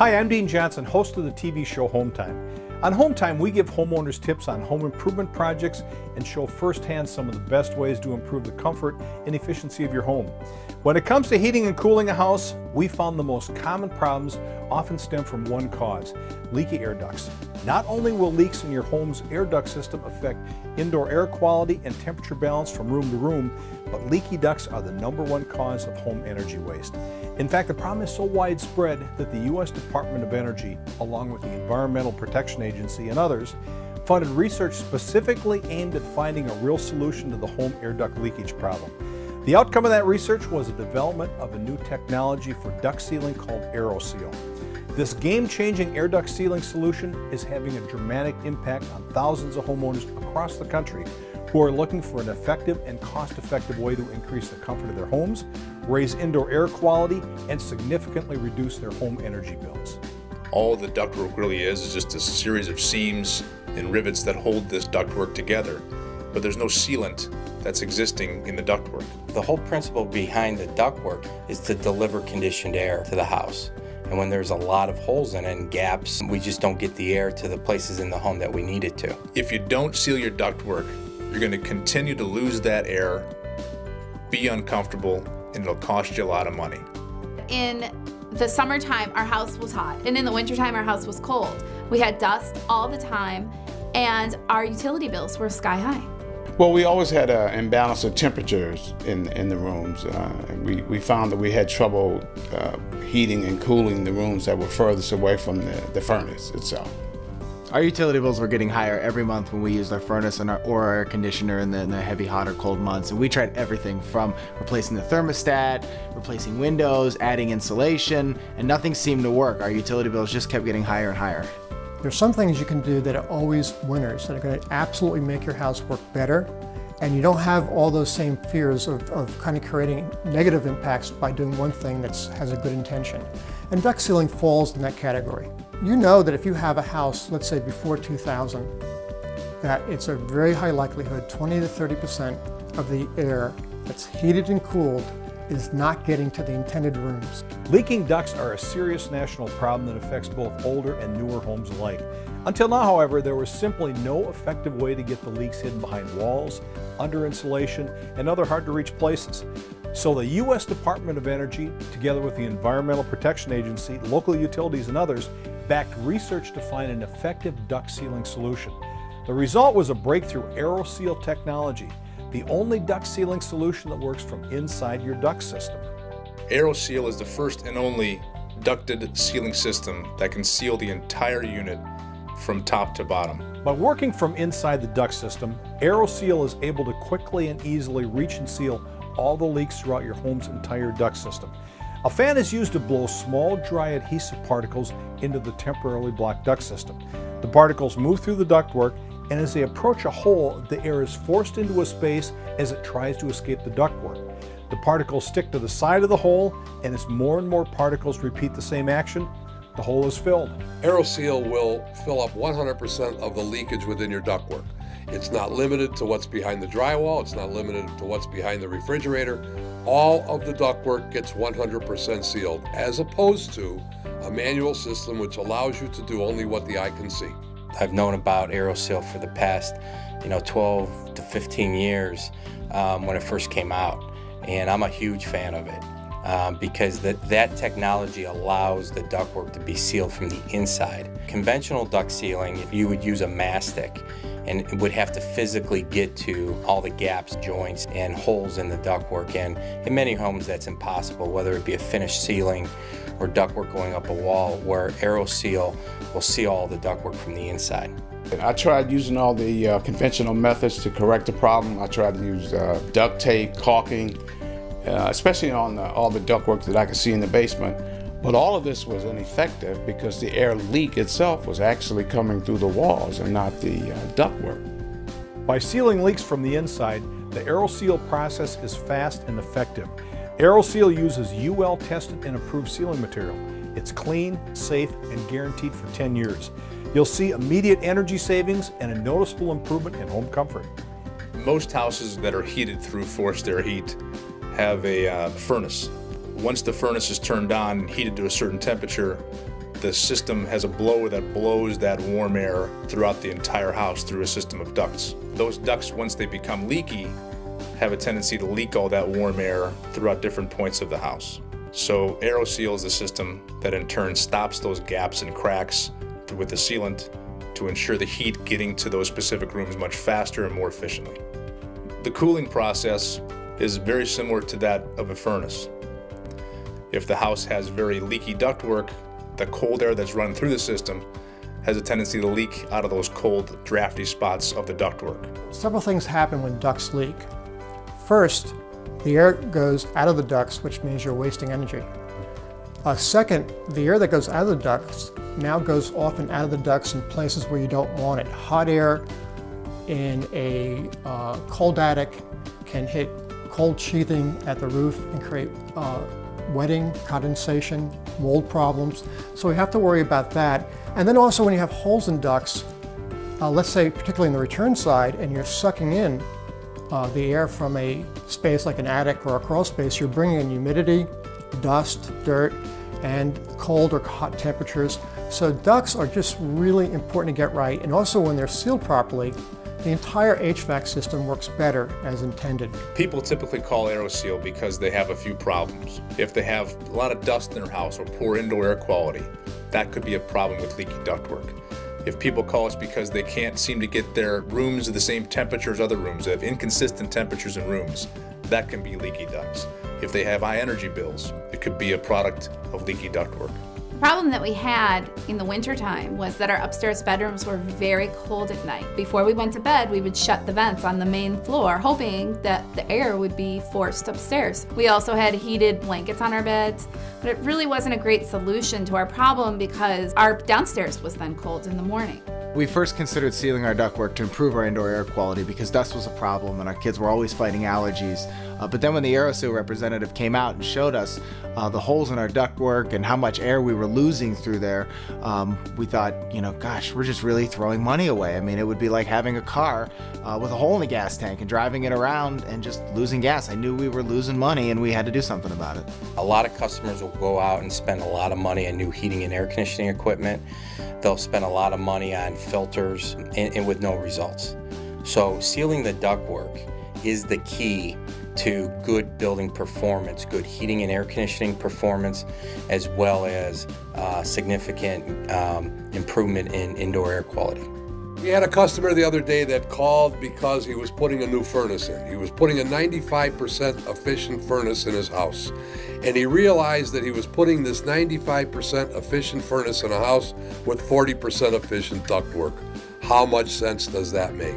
Hi, I'm Dean Johnson, host of the TV show Hometime. On Hometime, we give homeowners tips on home improvement projects and show firsthand some of the best ways to improve the comfort and efficiency of your home. When it comes to heating and cooling a house, we found the most common problems often stem from one cause leaky air ducts. Not only will leaks in your home's air duct system affect indoor air quality and temperature balance from room to room, but leaky ducts are the number one cause of home energy waste. In fact, the problem is so widespread that the U.S. Department of Energy, along with the Environmental Protection Agency and others, funded research specifically aimed at finding a real solution to the home air duct leakage problem. The outcome of that research was the development of a new technology for duct sealing called AeroSeal. This game-changing air duct sealing solution is having a dramatic impact on thousands of homeowners across the country who are looking for an effective and cost-effective way to increase the comfort of their homes, raise indoor air quality, and significantly reduce their home energy bills. All the ductwork really is is just a series of seams and rivets that hold this ductwork together, but there's no sealant that's existing in the ductwork. The whole principle behind the ductwork is to deliver conditioned air to the house. And when there's a lot of holes in it and gaps, we just don't get the air to the places in the home that we need it to. If you don't seal your ductwork, you're going to continue to lose that air, be uncomfortable, and it'll cost you a lot of money. In the summertime, our house was hot, and in the wintertime, our house was cold. We had dust all the time, and our utility bills were sky high. Well, we always had an imbalance of temperatures in, in the rooms. Uh, we, we found that we had trouble uh, heating and cooling the rooms that were furthest away from the, the furnace itself. Our utility bills were getting higher every month when we used our furnace and our, or our air conditioner in the, in the heavy, hot, or cold months. And we tried everything from replacing the thermostat, replacing windows, adding insulation, and nothing seemed to work. Our utility bills just kept getting higher and higher. There's some things you can do that are always winners, that are going to absolutely make your house work better. And you don't have all those same fears of, of kind of creating negative impacts by doing one thing that has a good intention. And duct sealing falls in that category. You know that if you have a house, let's say before 2000, that it's a very high likelihood, 20 to 30% of the air that's heated and cooled is not getting to the intended rooms. Leaking ducts are a serious national problem that affects both older and newer homes alike. Until now, however, there was simply no effective way to get the leaks hidden behind walls, under insulation, and other hard to reach places. So the U.S. Department of Energy, together with the Environmental Protection Agency, local utilities, and others, backed research to find an effective duct sealing solution. The result was a breakthrough AeroSeal technology the only duct sealing solution that works from inside your duct system. AeroSeal is the first and only ducted sealing system that can seal the entire unit from top to bottom. By working from inside the duct system, AeroSeal is able to quickly and easily reach and seal all the leaks throughout your home's entire duct system. A fan is used to blow small dry adhesive particles into the temporarily blocked duct system. The particles move through the ductwork and as they approach a hole, the air is forced into a space as it tries to escape the ductwork. The particles stick to the side of the hole, and as more and more particles repeat the same action, the hole is filled. AeroSeal will fill up 100% of the leakage within your ductwork. It's not limited to what's behind the drywall, it's not limited to what's behind the refrigerator. All of the ductwork gets 100% sealed, as opposed to a manual system which allows you to do only what the eye can see. I've known about AeroSeal for the past, you know, 12 to 15 years um, when it first came out. And I'm a huge fan of it um, because that, that technology allows the ductwork to be sealed from the inside. Conventional duct sealing, you would use a mastic and it would have to physically get to all the gaps, joints, and holes in the ductwork. And in many homes, that's impossible, whether it be a finished ceiling or ductwork going up a wall, where AeroSeal will see all the ductwork from the inside. I tried using all the uh, conventional methods to correct the problem. I tried to use uh, duct tape, caulking, uh, especially on the, all the ductwork that I could see in the basement. But all of this was ineffective because the air leak itself was actually coming through the walls and not the uh, ductwork. By sealing leaks from the inside, the AeroSeal process is fast and effective. AeroSeal uses UL tested and approved sealing material. It's clean, safe, and guaranteed for 10 years. You'll see immediate energy savings and a noticeable improvement in home comfort. Most houses that are heated through forced air heat have a uh, furnace once the furnace is turned on and heated to a certain temperature, the system has a blower that blows that warm air throughout the entire house through a system of ducts. Those ducts, once they become leaky, have a tendency to leak all that warm air throughout different points of the house. So AeroSeal is the system that in turn stops those gaps and cracks with the sealant to ensure the heat getting to those specific rooms much faster and more efficiently. The cooling process is very similar to that of a furnace. If the house has very leaky ductwork, the cold air that's running through the system has a tendency to leak out of those cold, drafty spots of the ductwork. Several things happen when ducts leak. First, the air goes out of the ducts, which means you're wasting energy. Second, the air that goes out of the ducts now goes often out of the ducts in places where you don't want it. Hot air in a uh, cold attic can hit cold sheathing at the roof and create uh, wetting, condensation, mold problems. So we have to worry about that. And then also when you have holes in ducts, uh, let's say particularly in the return side, and you're sucking in uh, the air from a space like an attic or a crawl space, you're bringing in humidity, dust, dirt, and cold or hot temperatures. So ducts are just really important to get right. And also when they're sealed properly, the entire HVAC system works better as intended. People typically call AeroSeal because they have a few problems. If they have a lot of dust in their house or poor indoor air quality, that could be a problem with leaky ductwork. If people call us because they can't seem to get their rooms at the same temperature as other rooms, they have inconsistent temperatures in rooms, that can be leaky ducts. If they have high energy bills, it could be a product of leaky ductwork problem that we had in the wintertime was that our upstairs bedrooms were very cold at night. Before we went to bed, we would shut the vents on the main floor, hoping that the air would be forced upstairs. We also had heated blankets on our beds, but it really wasn't a great solution to our problem because our downstairs was then cold in the morning. We first considered sealing our ductwork to improve our indoor air quality because dust was a problem and our kids were always fighting allergies. Uh, but then when the AeroSeal representative came out and showed us uh, the holes in our ductwork and how much air we were losing through there, um, we thought, you know, gosh, we're just really throwing money away. I mean, it would be like having a car uh, with a hole in the gas tank and driving it around and just losing gas. I knew we were losing money and we had to do something about it. A lot of customers will go out and spend a lot of money on new heating and air conditioning equipment. They'll spend a lot of money on filters and, and with no results. So sealing the ductwork is the key to good building performance, good heating and air conditioning performance, as well as uh, significant um, improvement in indoor air quality. We had a customer the other day that called because he was putting a new furnace in. He was putting a 95% efficient furnace in his house. And he realized that he was putting this 95% efficient furnace in a house with 40% efficient ductwork. How much sense does that make?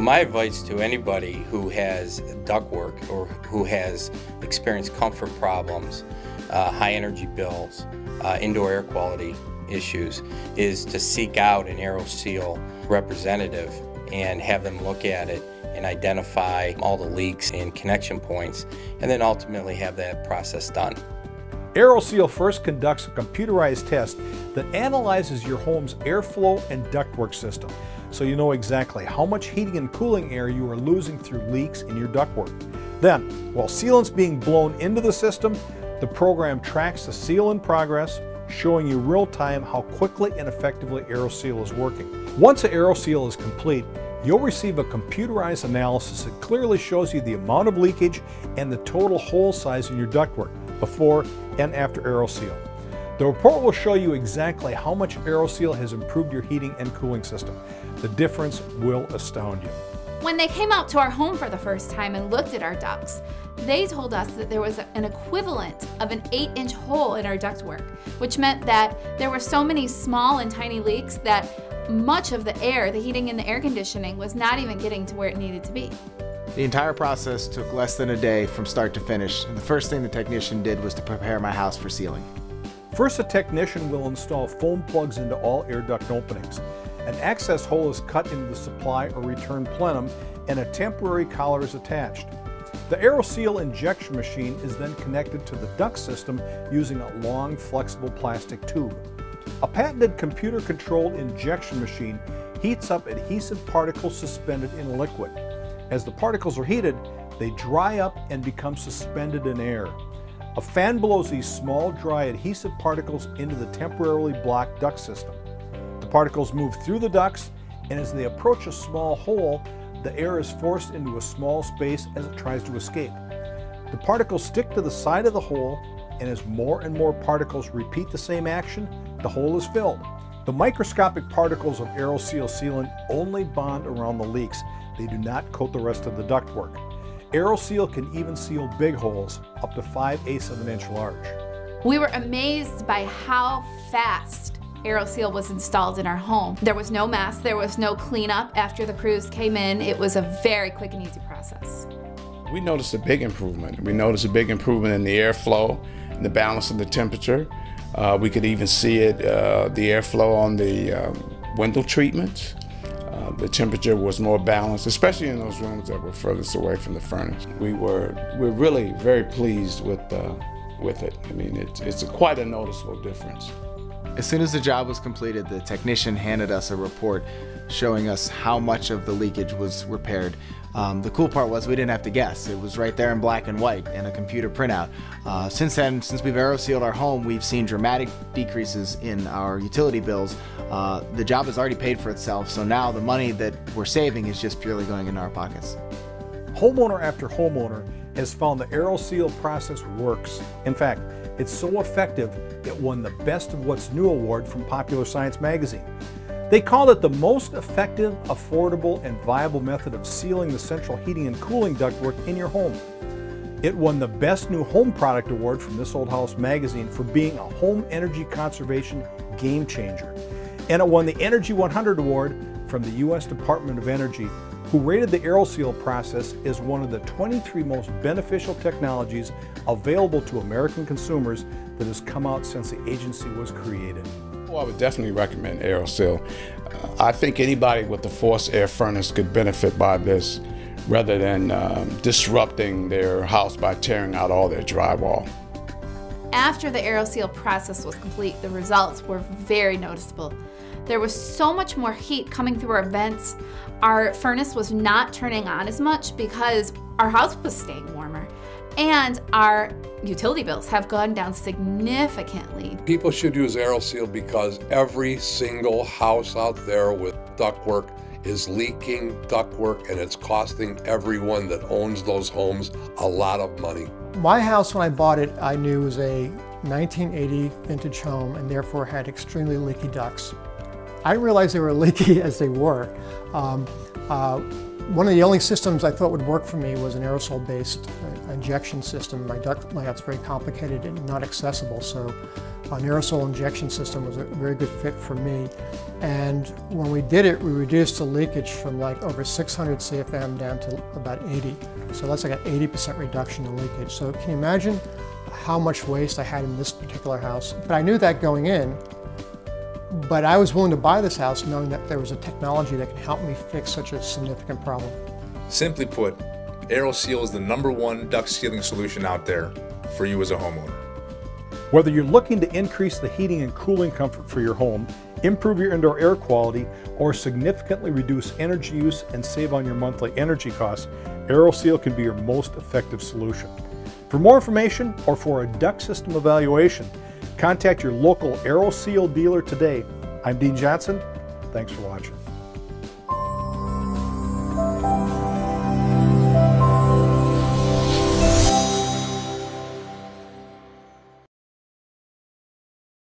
My advice to anybody who has ductwork or who has experienced comfort problems, uh, high energy bills, uh, indoor air quality issues, is to seek out an AeroSeal representative and have them look at it and identify all the leaks and connection points, and then ultimately have that process done. AeroSeal first conducts a computerized test that analyzes your home's airflow and ductwork system so you know exactly how much heating and cooling air you are losing through leaks in your ductwork. Then, while sealant's being blown into the system, the program tracks the seal in progress, showing you real time how quickly and effectively AeroSeal is working. Once an AeroSeal is complete, you'll receive a computerized analysis that clearly shows you the amount of leakage and the total hole size in your ductwork before and after AeroSeal. The report will show you exactly how much AeroSeal has improved your heating and cooling system. The difference will astound you. When they came out to our home for the first time and looked at our ducts, they told us that there was an equivalent of an 8 inch hole in our ductwork, which meant that there were so many small and tiny leaks that much of the air, the heating and the air conditioning, was not even getting to where it needed to be. The entire process took less than a day from start to finish, and the first thing the technician did was to prepare my house for sealing. First, a technician will install foam plugs into all air duct openings. An access hole is cut into the supply or return plenum and a temporary collar is attached. The AeroSeal injection machine is then connected to the duct system using a long flexible plastic tube. A patented computer-controlled injection machine heats up adhesive particles suspended in a liquid. As the particles are heated, they dry up and become suspended in air. A fan blows these small, dry, adhesive particles into the temporarily blocked duct system. The particles move through the ducts, and as they approach a small hole, the air is forced into a small space as it tries to escape. The particles stick to the side of the hole, and as more and more particles repeat the same action, the hole is filled. The microscopic particles of AeroSeal sealant only bond around the leaks. They do not coat the rest of the ductwork. AeroSeal can even seal big holes, up to 5 eighths of an inch large. We were amazed by how fast AeroSeal was installed in our home. There was no mess, there was no cleanup after the crews came in. It was a very quick and easy process. We noticed a big improvement. We noticed a big improvement in the airflow and the balance of the temperature. Uh, we could even see it, uh, the airflow on the um, window treatments. Uh, the temperature was more balanced, especially in those rooms that were furthest away from the furnace. We were we're really very pleased with uh, with it. I mean, it's it's a, quite a noticeable difference. As soon as the job was completed, the technician handed us a report showing us how much of the leakage was repaired. Um, the cool part was we didn't have to guess. It was right there in black and white in a computer printout. Uh, since then, since we've aero sealed our home, we've seen dramatic decreases in our utility bills. Uh, the job has already paid for itself, so now the money that we're saving is just purely going into our pockets. Homeowner after homeowner has found the aero seal process works. In fact, it's so effective it won the Best of What's New award from Popular Science magazine. They called it the most effective, affordable, and viable method of sealing the central heating and cooling ductwork in your home. It won the Best New Home Product Award from This Old House magazine for being a home energy conservation game changer. And it won the Energy 100 Award from the U.S. Department of Energy, who rated the AeroSeal process as one of the 23 most beneficial technologies available to American consumers that has come out since the agency was created. I would definitely recommend AeroSeal. Uh, I think anybody with a forced air furnace could benefit by this rather than um, disrupting their house by tearing out all their drywall. After the AeroSeal process was complete, the results were very noticeable. There was so much more heat coming through our vents. Our furnace was not turning on as much because our house was staying warmer. And our utility bills have gone down significantly. People should use AeroSeal because every single house out there with ductwork is leaking ductwork and it's costing everyone that owns those homes a lot of money. My house, when I bought it, I knew was a 1980 vintage home and therefore had extremely leaky ducts. I didn't realize they were leaky as they were. Um, uh, one of the only systems I thought would work for me was an aerosol-based uh, injection system. My duct layout's very complicated and not accessible, so an aerosol injection system was a very good fit for me. And when we did it, we reduced the leakage from like over 600 CFM down to about 80. So that's like an 80% reduction in leakage. So can you imagine how much waste I had in this particular house? But I knew that going in, but I was willing to buy this house knowing that there was a technology that could help me fix such a significant problem. Simply put, AeroSeal is the number one duct sealing solution out there for you as a homeowner. Whether you're looking to increase the heating and cooling comfort for your home, improve your indoor air quality, or significantly reduce energy use and save on your monthly energy costs, AeroSeal can be your most effective solution. For more information or for a duct system evaluation, Contact your local AeroSeal dealer today. I'm Dean Johnson. Thanks for watching.